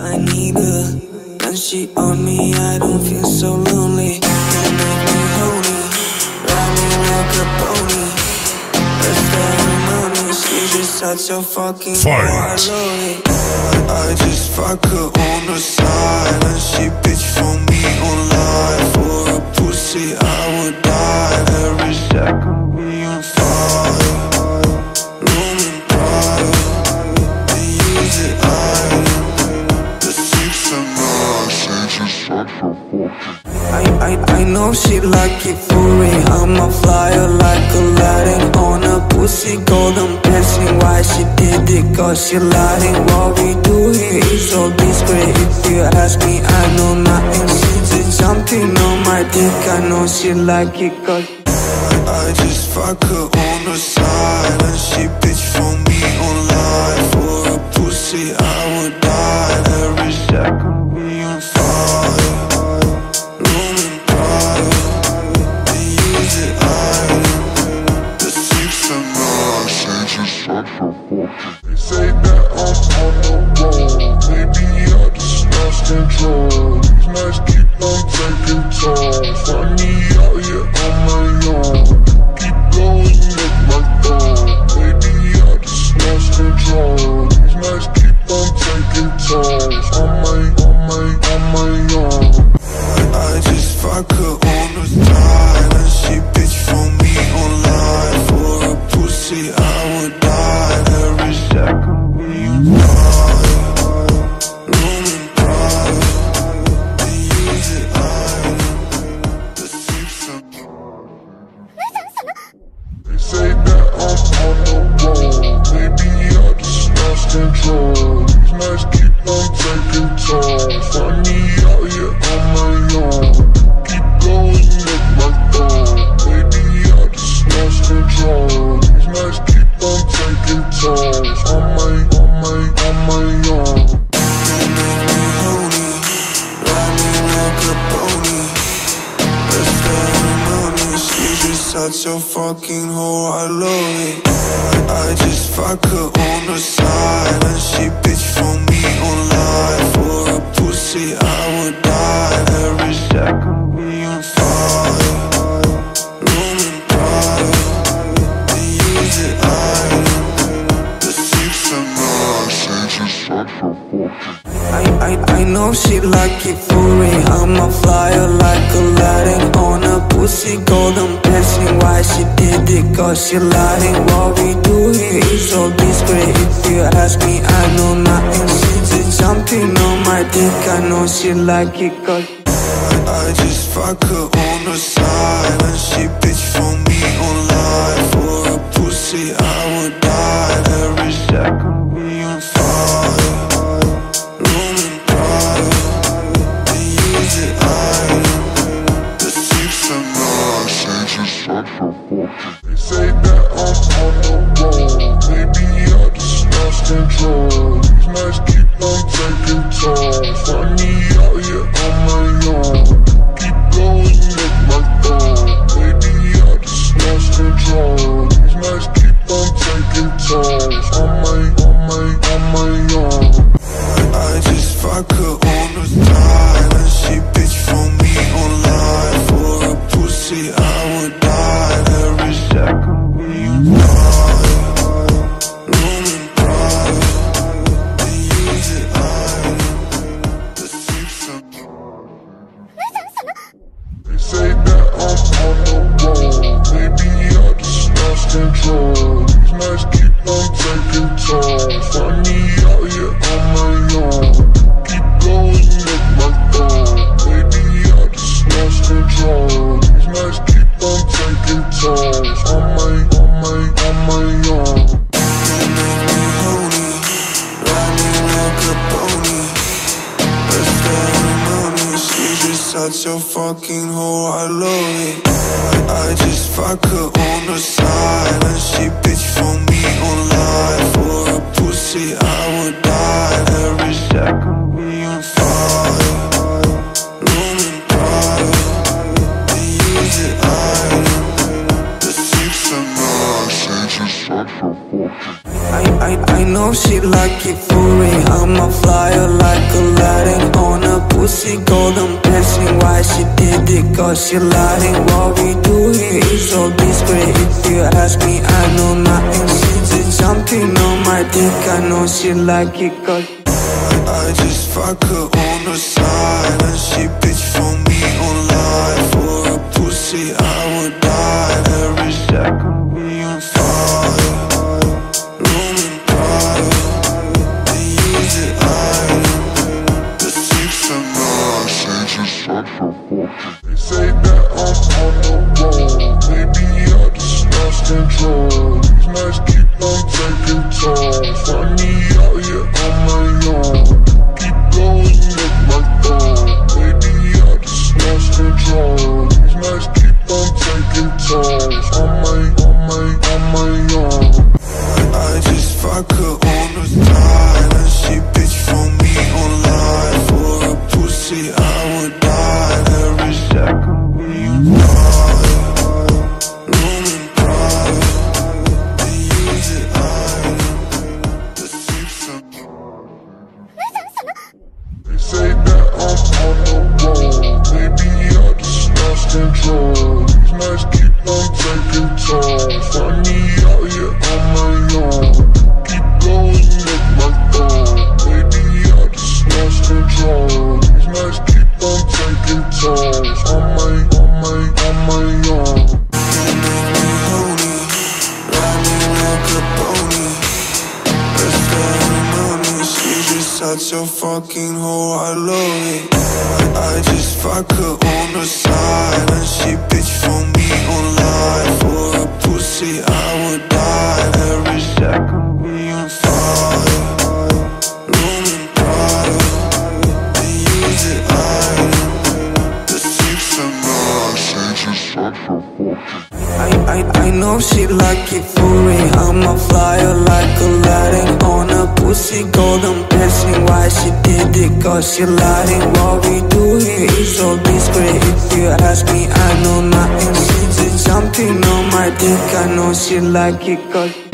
I need her, when she on me, I don't feel so lonely. You make me holy, ride me like a pony. A ceremony, she just such a fucking Fight. I. I just fuck her on the side, I, I, I know she like it for me. I'm a flyer like Aladdin On a pussy golden blessing Why she did it? Cause she lied. What we do here is so discreet. If you ask me I know nothing. She's just jumping on my dick. I know she like it cause I just fuck her on the side. And she bitch for me online. For a pussy I would die. Every second control. These nights keep on taking tolls. Find me out here on my own. Keep going up my phone. Maybe I just lost control. These nights keep on taking tolls. On my, on my, on my own. holy Ride me I just fuck her on the side. And she bitch for me online For a pussy I would die. Every second Know she like it me. I'm a flyer like Aladdin On a pussy golden blessing Why she did it? Cause she lied. What we do here is so discreet. If you ask me I know nothing. She's just jumping on my dick. I know she like it cause I just fuck her on the side. And she bitch for me online. For a pussy I would die. Every second such a fucking whore I love it I just fuck her on the side. And she bitch for me online For a pussy I would die. Every second we on fire and private They use it I The six She just fucking I, I, I know she like it for me. I'm a flyer like a Cause she lying what we do here is so discreet If you ask me, I know nothing. She just jumping on my dick I know she like it. Cause I just fuck her on the side. And she bitch for me online For a pussy I would die. Every second such a fucking hoe I love it. I just fuck her on the side And she bitch for me online For a pussy I would die Every second we on fire I, I, I know she like it for me. I'm a flyer like Aladdin On a pussy golden blessing Why she did it cause she lying What we do here is so discreet. If you ask me I know nothing. She just jumping on my dick. I know she like it cause